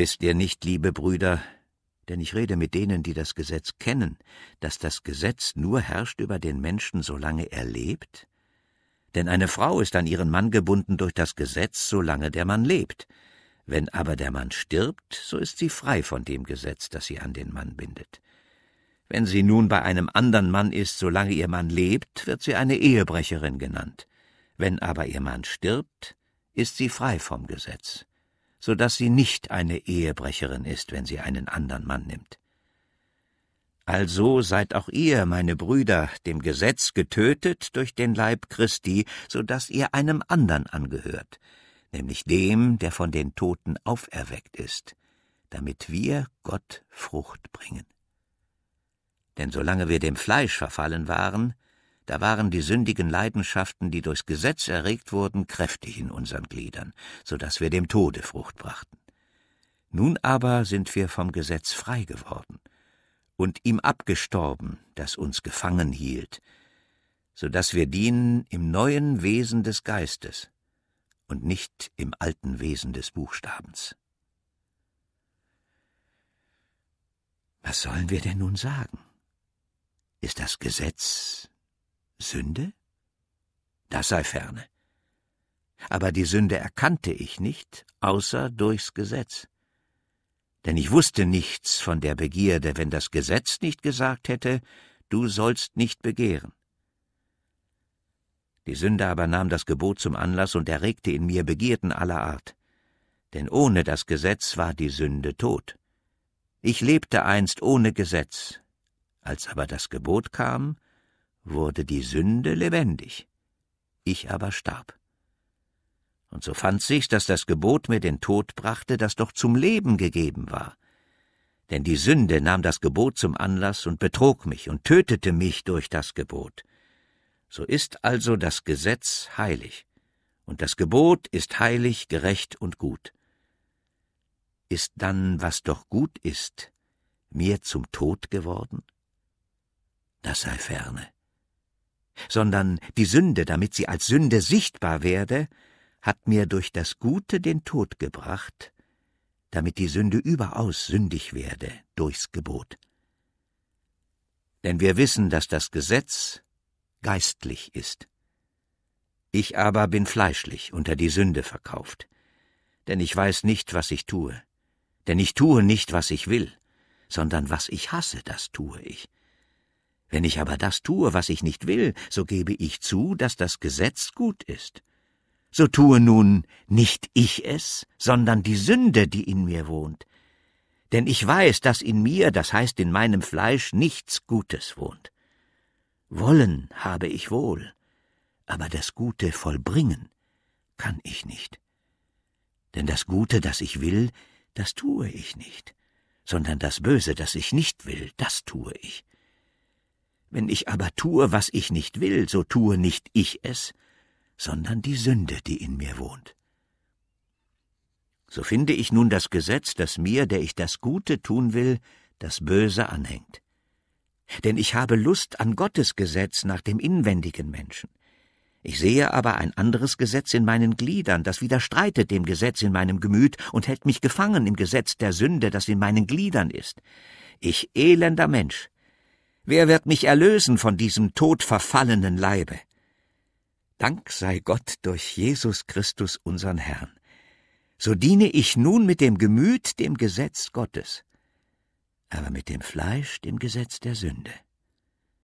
Wisst ihr nicht, liebe Brüder, denn ich rede mit denen, die das Gesetz kennen, dass das Gesetz nur herrscht über den Menschen, solange er lebt? Denn eine Frau ist an ihren Mann gebunden durch das Gesetz, solange der Mann lebt. Wenn aber der Mann stirbt, so ist sie frei von dem Gesetz, das sie an den Mann bindet. Wenn sie nun bei einem andern Mann ist, solange ihr Mann lebt, wird sie eine Ehebrecherin genannt. Wenn aber ihr Mann stirbt, ist sie frei vom Gesetz, so dass sie nicht eine Ehebrecherin ist, wenn sie einen andern Mann nimmt. Also seid auch ihr, meine Brüder, dem Gesetz getötet durch den Leib Christi, so dass ihr einem andern angehört, nämlich dem, der von den Toten auferweckt ist, damit wir Gott Frucht bringen. Denn solange wir dem Fleisch verfallen waren, da waren die sündigen Leidenschaften, die durchs Gesetz erregt wurden, kräftig in unseren Gliedern, so dass wir dem Tode Frucht brachten. Nun aber sind wir vom Gesetz frei geworden und ihm abgestorben, das uns gefangen hielt, so dass wir dienen im neuen Wesen des Geistes und nicht im alten Wesen des Buchstabens. Was sollen wir denn nun sagen? Ist das Gesetz Sünde? Das sei ferne. Aber die Sünde erkannte ich nicht, außer durchs Gesetz. Denn ich wusste nichts von der Begierde, wenn das Gesetz nicht gesagt hätte, du sollst nicht begehren. Die Sünde aber nahm das Gebot zum Anlass und erregte in mir Begierden aller Art. Denn ohne das Gesetz war die Sünde tot. Ich lebte einst ohne Gesetz, als aber das Gebot kam, wurde die Sünde lebendig, ich aber starb. Und so fand sich's, dass das Gebot mir den Tod brachte, das doch zum Leben gegeben war. Denn die Sünde nahm das Gebot zum Anlass und betrog mich und tötete mich durch das Gebot. So ist also das Gesetz heilig, und das Gebot ist heilig, gerecht und gut. Ist dann, was doch gut ist, mir zum Tod geworden? das sei ferne. Sondern die Sünde, damit sie als Sünde sichtbar werde, hat mir durch das Gute den Tod gebracht, damit die Sünde überaus sündig werde durchs Gebot. Denn wir wissen, dass das Gesetz geistlich ist. Ich aber bin fleischlich unter die Sünde verkauft, denn ich weiß nicht, was ich tue, denn ich tue nicht, was ich will, sondern was ich hasse, das tue ich. Wenn ich aber das tue, was ich nicht will, so gebe ich zu, dass das Gesetz gut ist. So tue nun nicht ich es, sondern die Sünde, die in mir wohnt. Denn ich weiß, dass in mir, das heißt in meinem Fleisch, nichts Gutes wohnt. Wollen habe ich wohl, aber das Gute vollbringen kann ich nicht. Denn das Gute, das ich will, das tue ich nicht, sondern das Böse, das ich nicht will, das tue ich. Wenn ich aber tue, was ich nicht will, so tue nicht ich es, sondern die Sünde, die in mir wohnt. So finde ich nun das Gesetz, das mir, der ich das Gute tun will, das Böse anhängt. Denn ich habe Lust an Gottes Gesetz nach dem inwendigen Menschen. Ich sehe aber ein anderes Gesetz in meinen Gliedern, das widerstreitet dem Gesetz in meinem Gemüt und hält mich gefangen im Gesetz der Sünde, das in meinen Gliedern ist. Ich elender Mensch, Wer wird mich erlösen von diesem todverfallenen Leibe? Dank sei Gott durch Jesus Christus unseren Herrn. So diene ich nun mit dem Gemüt dem Gesetz Gottes, aber mit dem Fleisch dem Gesetz der Sünde.